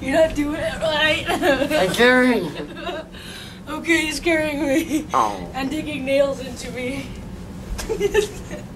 You're not doing it right. I'm carrying okay, he's carrying me Oh. and digging nails into me.